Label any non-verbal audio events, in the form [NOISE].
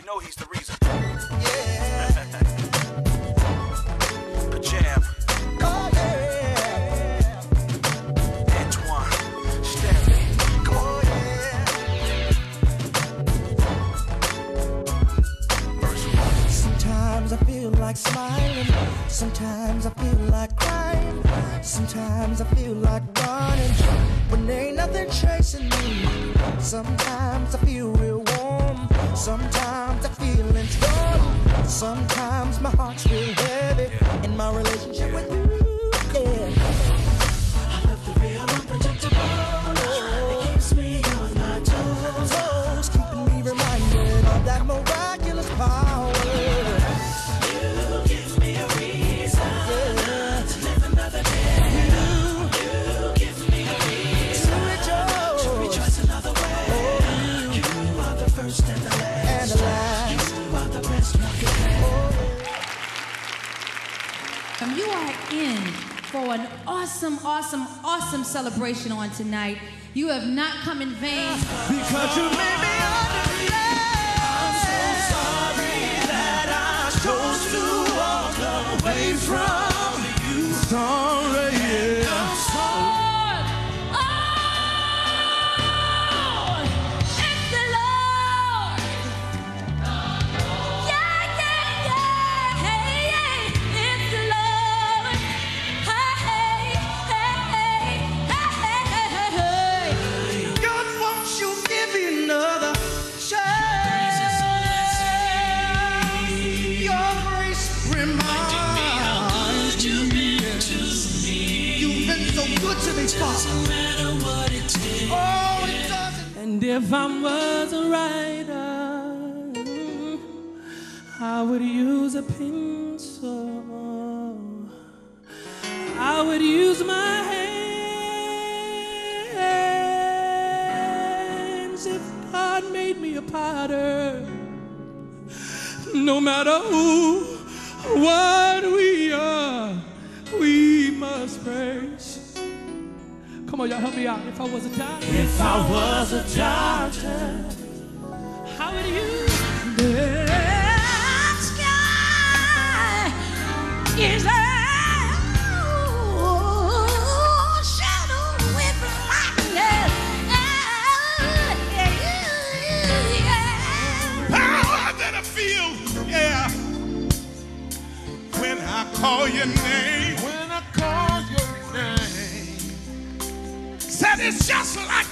You know he's the reason. [LAUGHS] Sometimes I feel like smiling. Sometimes I feel like crying. Sometimes I feel like running. When ain't nothing chasing me. Sometimes I feel real warm. Sometimes Sometimes my heart's real heavy. In my relationship with you. You are in for an awesome, awesome, awesome celebration on tonight. You have not come in vain. Because you made me so good to me, Father. Oh, it doesn't. And if I was a writer, I would use a pencil. I would use my hands if God made me a potter. No matter who, what Come on, y'all help me out. If I was a doctor, if I was a doctor, how would you? The sky is a shadow with blackness. power that I feel, yeah. When I call your name, said it's just like